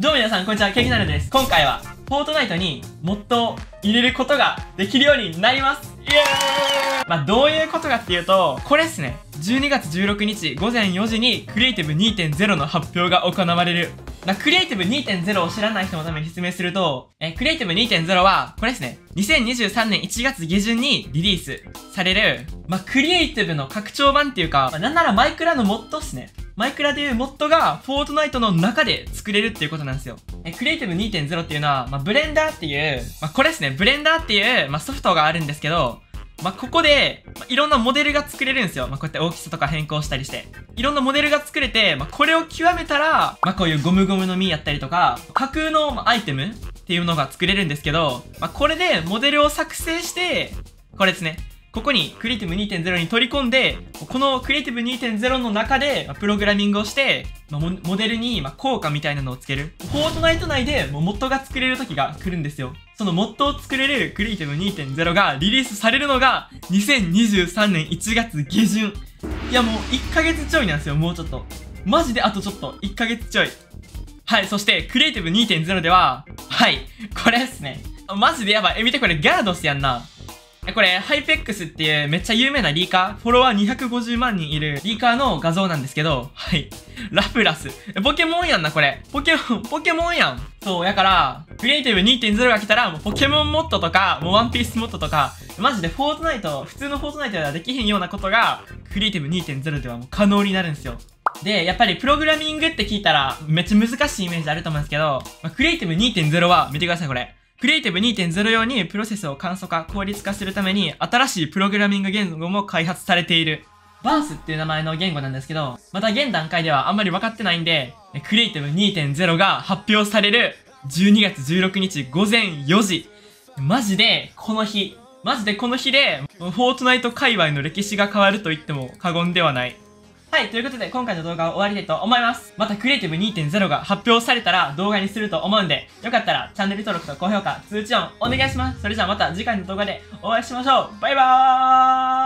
どうも皆さん、こんにちは、ケーキナルです。今回は、フォートナイトにモッドを入れることができるようになりますイエーイまあ、どういうことかっていうと、これっすね。12月16日午前4時にクリエイティブ2.0の発表が行われる。まあ、クリエイティブ2.0を知らない人のために説明すると、えクリエイティブ2.0は、これですね。2023年1月下旬にリリースされる、まあ、クリエイティブの拡張版っていうか、まあ、なんならマイクラのモッドっすね。マイクラでいうモッドがフォートナイトの中で作れるっていうことなんですよ。え、クリエイティブ2.0っていうのは、まあ、ブレンダーっていう、まあ、これですね、ブレンダーっていう、まあ、ソフトがあるんですけど、まあ、ここで、まあ、いろんなモデルが作れるんですよ。まあ、こうやって大きさとか変更したりして。いろんなモデルが作れて、まあ、これを極めたら、まあ、こういうゴムゴムの実やったりとか、架空のアイテムっていうのが作れるんですけど、まあ、これでモデルを作成して、これですね。ここにクリエイティブ2.0に取り込んで、このクリエイティブ2.0の中で、プログラミングをして、まあ、モデルに、ま効果みたいなのをつける。フォートナイト内でもうモッドが作れる時が来るんですよ。そのモッドを作れるクリエイティブ2.0がリリースされるのが2023年1月下旬。いやもう1ヶ月ちょいなんですよ、もうちょっと。マジであとちょっと、1ヶ月ちょい。はい、そして、クリエイティブ2.0では、はい、これですね。マジでやばい。え、見てこれ、ギャラドスやんな。これ、ハイペックスっていうめっちゃ有名なリーカー、フォロワー250万人いるリーカーの画像なんですけど、はい。ラプラス。ポケモンやんな、これ。ポケモン、ポケモンやん。そう、やから、クリエイティブ2.0が来たら、もうポケモンモッドとか、もうワンピースモッドとか、マジでフォートナイト、普通のフォートナイトではできへんようなことが、クリエイティブ2.0ではもう可能になるんですよ。で、やっぱりプログラミングって聞いたら、めっちゃ難しいイメージあると思うんですけど、まあ、クリエイティブ2.0は、見てください、これ。クリエイティブ2.0用にプロセスを簡素化、効率化するために新しいプログラミング言語も開発されている。バースっていう名前の言語なんですけど、また現段階ではあんまり分かってないんで、クリエイティブ2.0が発表される12月16日午前4時。マジでこの日、マジでこの日で、フォートナイト界隈の歴史が変わると言っても過言ではない。はい、ということで今回の動画は終わりたいと思います。またクリエイティブ2.0が発表されたら動画にすると思うんで、よかったらチャンネル登録と高評価、通知音お願いします。それじゃあまた次回の動画でお会いしましょう。バイバーイ